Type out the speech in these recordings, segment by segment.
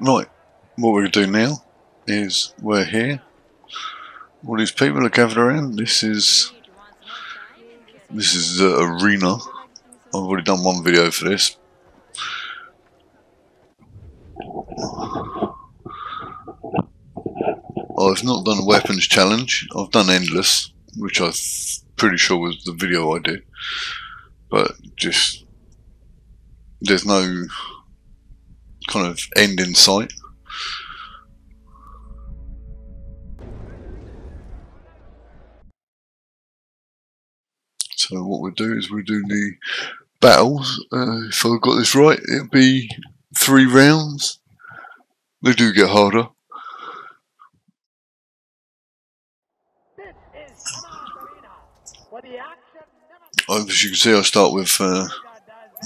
Right, what we're going to do now is we're here. All these people are gathered around. This is this is the arena. I've already done one video for this. Oh, I've not done a weapons challenge. I've done endless, which I'm pretty sure was the video I did. But just there's no kind of end in sight. So what we'll do is we'll do the battles. Uh, if I've got this right, it'll be three rounds. They do get harder. As you can see, I start with uh,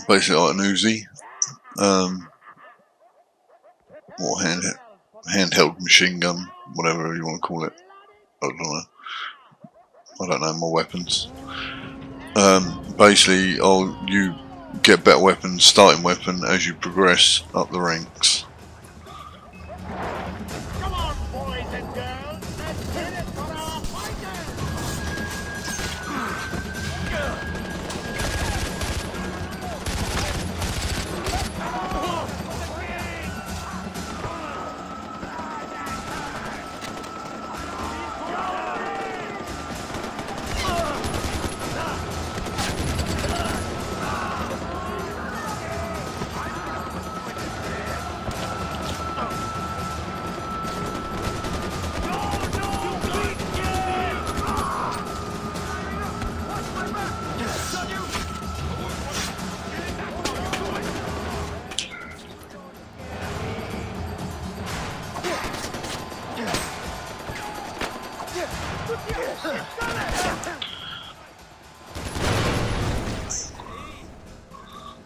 basically like an Uzi. Um, or hand, handheld machine gun, whatever you want to call it. I don't know. I don't know my weapons. Um, basically, I'll, you get better weapons, starting weapon, as you progress up the ranks.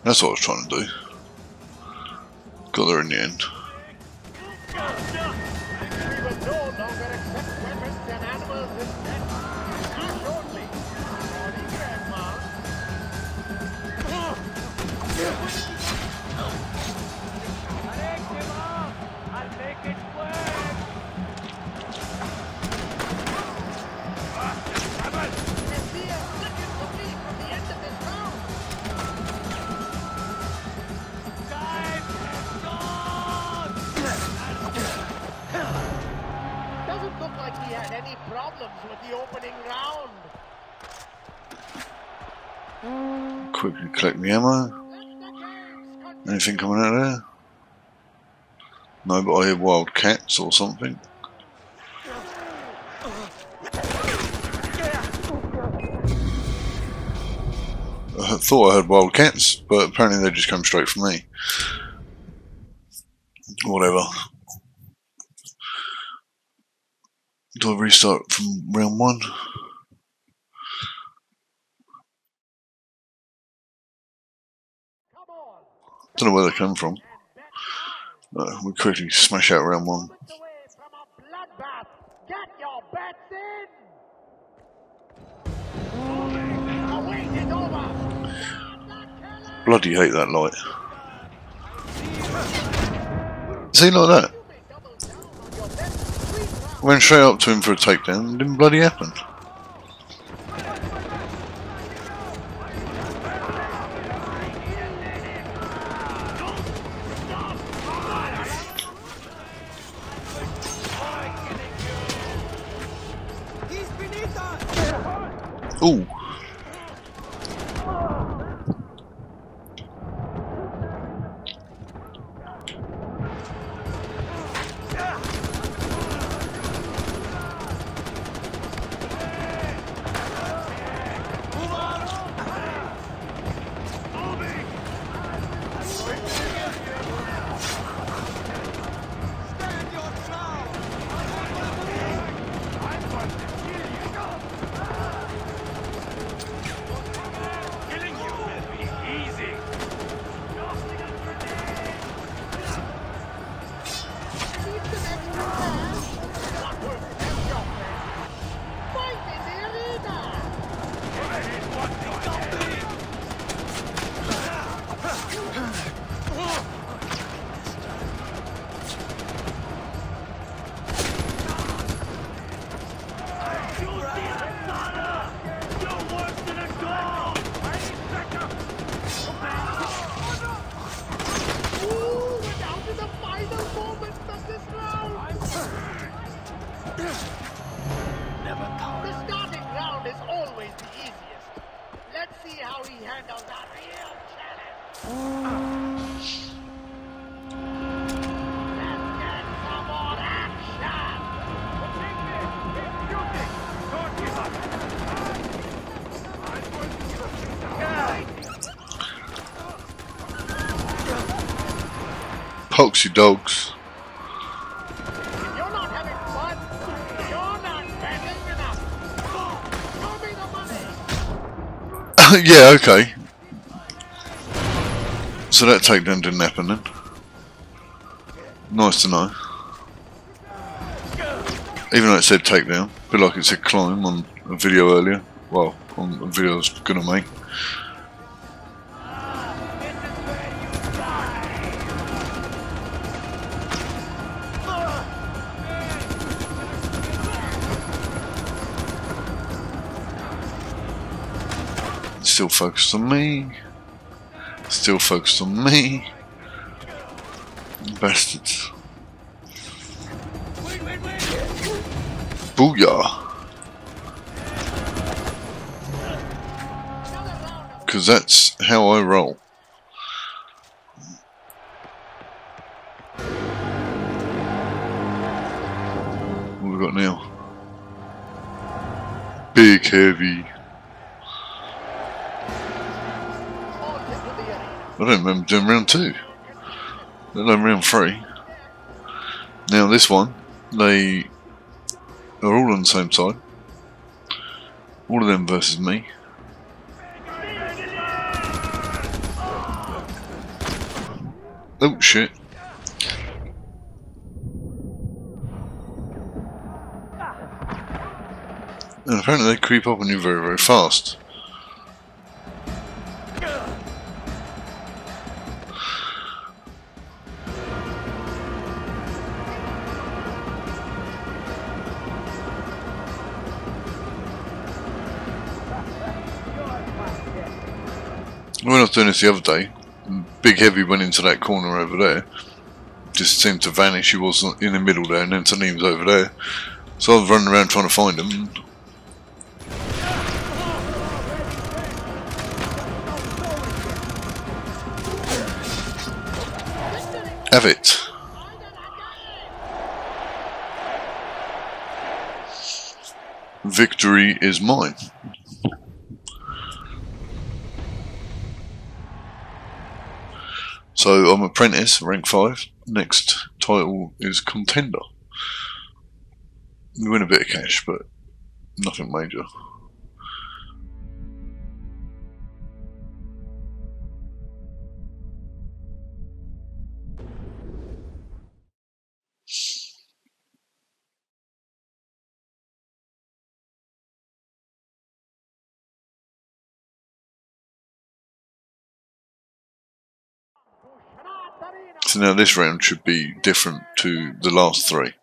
That's what I was trying to do. Got there in the end. Quickly collect the ammo. Anything coming out there? No, but I hear wild cats or something. I thought I heard wild cats, but apparently they just come straight from me. Whatever. Do I restart from round one? Don't know where they come from. Uh, we quickly smash out round one. Bloody hate that light. See like that? Went straight up to him for a takedown, didn't bloody happen. Ooh. Me the money. yeah, okay. So that takedown didn't happen then. Nice to know. Even though it said takedown, a bit like it said climb on a video earlier. Well, on a video I was gonna make. Still focused on me. Still focused on me. Bastards. Booyah. Because that's how I roll. What we got now? Big heavy. I don't remember doing round two. Let alone round three. Now this one, they are all on the same side. All of them versus me. Oh shit. And apparently they creep up on you very, very fast. When I was doing this the other day, Big Heavy went into that corner over there. Just seemed to vanish. He wasn't in the middle there, and then was over there. So I was running around trying to find him. Have it. Victory is mine. So I'm apprentice, rank five. Next title is contender. We win a bit of cash, but nothing major. So now this round should be different to the last three.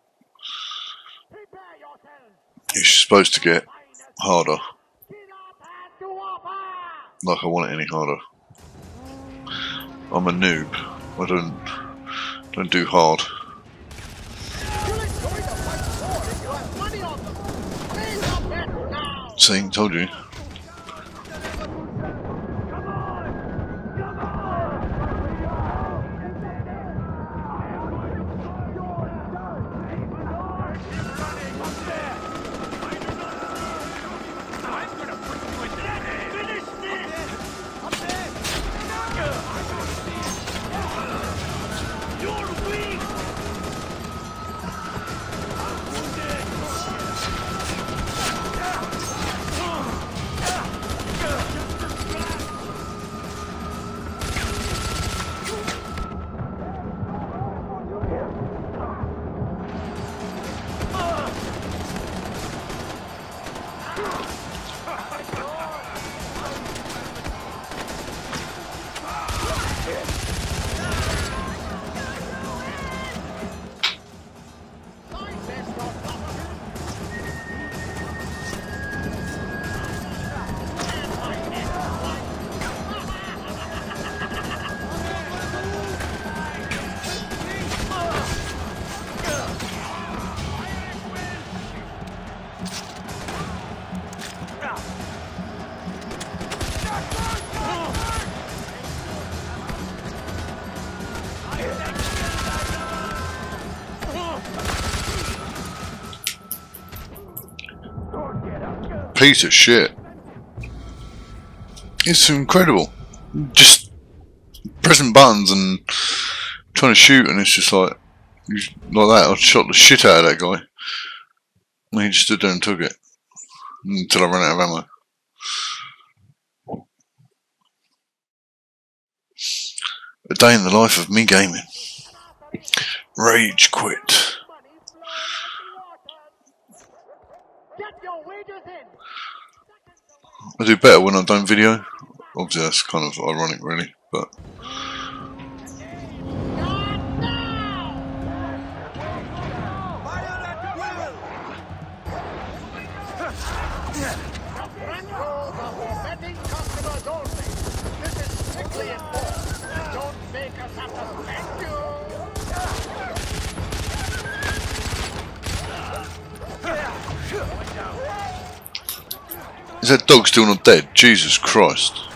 It's supposed to get harder, like I want it any harder. I'm a noob. I don't don't do hard. You'll enjoy the piece of shit. It's incredible. Just pressing buttons and trying to shoot, and it's just like, like that. I shot the shit out of that guy. And he just stood there and took it until I ran out of ammo. A day in the life of me gaming. Rage quit. Get your wages in. I do better when I don't video. Obviously, that's kind of ironic, really. But is that dog still not dead? Jesus Christ!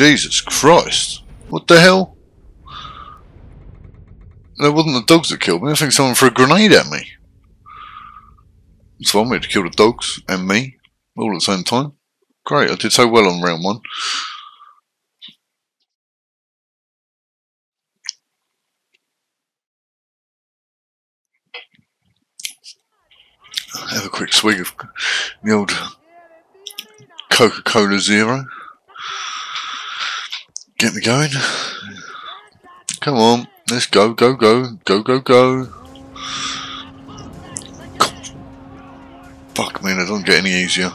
Jesus Christ! What the hell? That wasn't the dogs that killed me. I think someone threw a grenade at me. So I wanted to kill the dogs and me all at the same time. Great, I did so well on round one. Have a quick swig of the old Coca Cola Zero. Get me going. Come on, let's go, go, go, go, go, go. Fuck me, it doesn't get any easier.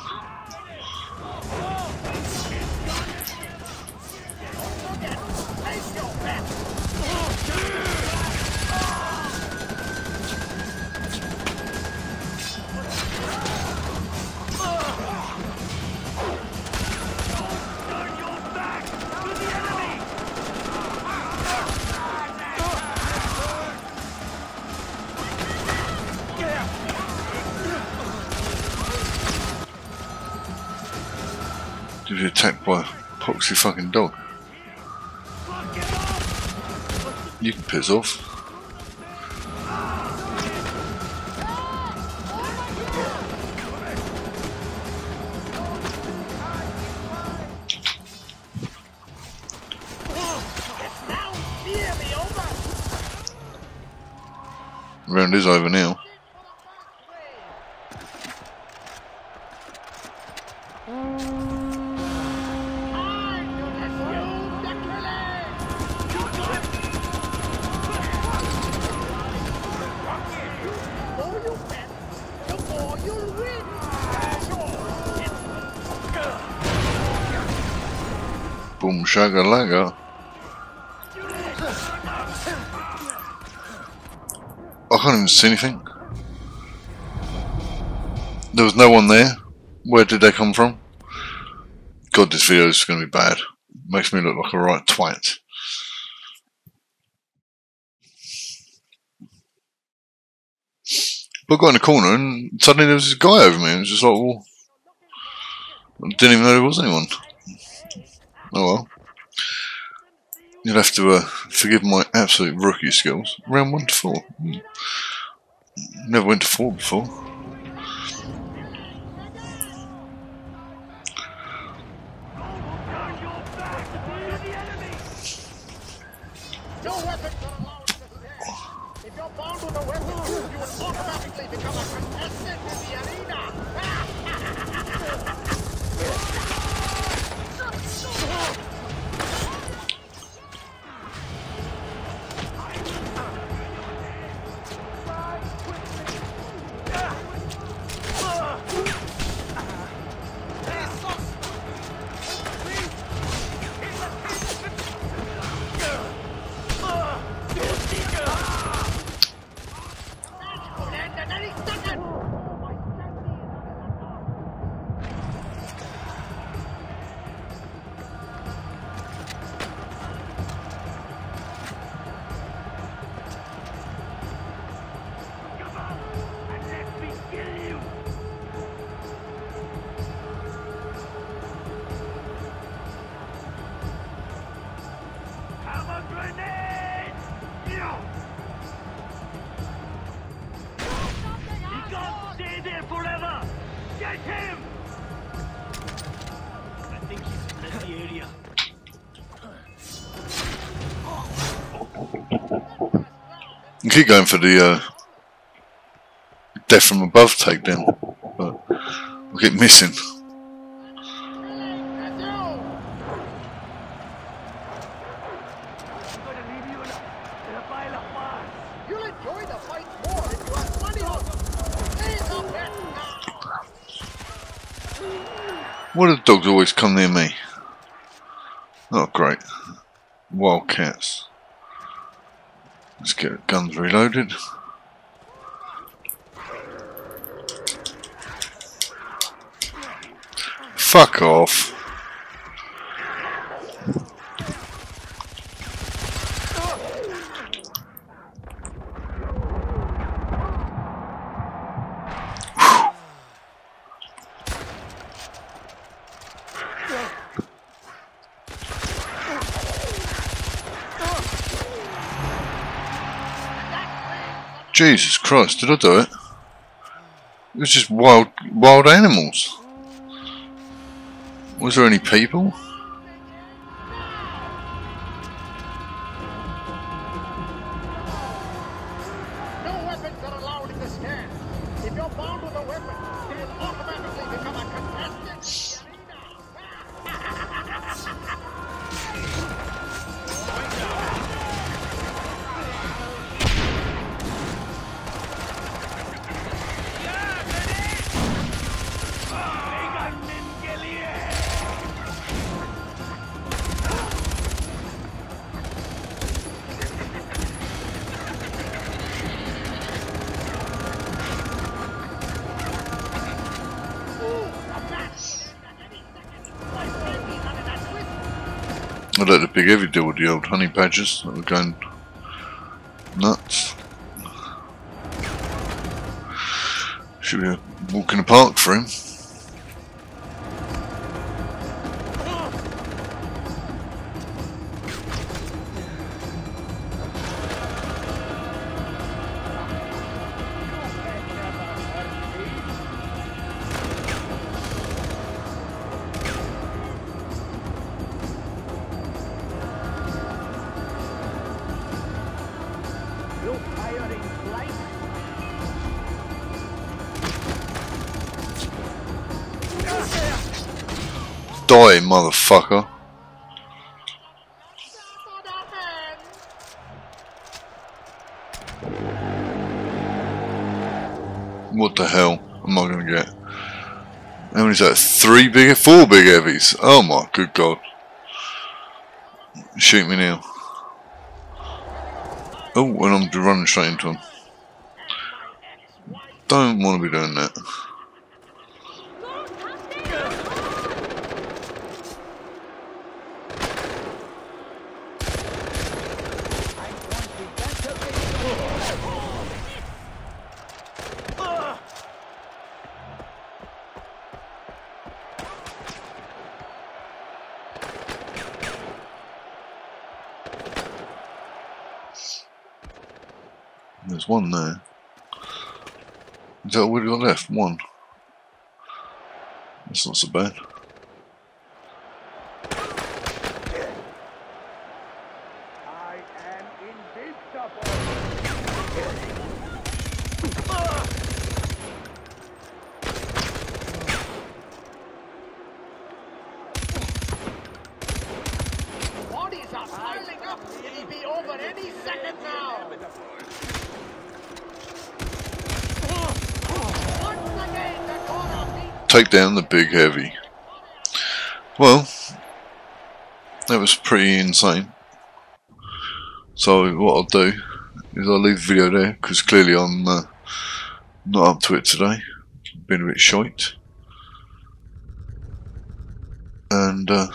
Attacked by a poxy fucking dog? You can piss off. Round is over now. Time I can't even see anything. There was no one there. Where did they come from? God, this video is going to be bad. Makes me look like a right twat. But I got in the corner and suddenly there was this guy over me and it was just like, well, I didn't even know there was anyone. Oh well. You'll have to uh, forgive my absolute rookie skills. Round one to four. Hmm. Never went to four before. Keep going for the uh, death from above takedown, but we keep missing. Why do dogs always come near me? Oh, great. Wildcats. Let's get guns reloaded. Fuck off. Jesus Christ, did I do it? It was just wild wild animals. Was there any people? I let the big heavy deal with the old honey badgers that were going nuts. Should be a walk in the park for him. Motherfucker. What the hell am I going to get? How many is that? Three big, four big heavies. Oh my good god. Shoot me now. Oh, and I'm running straight into him. Don't want to be doing that. There's one there. Is that all we got left? One. That's not so bad. I am invincible. Bodies are piling up. It'll be over any second now. Once again, the corner beat Take down the big heavy. Well, that was pretty insane. So what I'll do is I'll leave the video there because clearly I'm uh, not up to it today. Been a bit shite. And uh,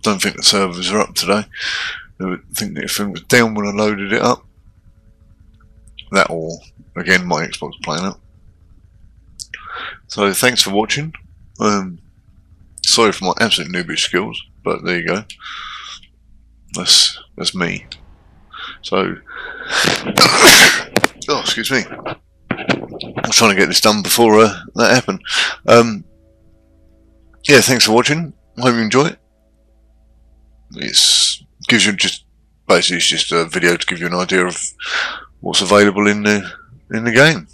don't think the servers are up today. I think the film was down when I loaded it up. That or again my Xbox playing up. So thanks for watching. Um, sorry for my absolute newbie skills, but there you go. That's that's me. So, oh excuse me. I was trying to get this done before uh, that happened. Um, yeah, thanks for watching. Hope you enjoy it. It's gives you just basically it's just a video to give you an idea of what's available in the in the game.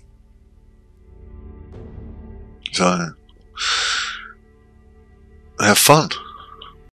So have fun.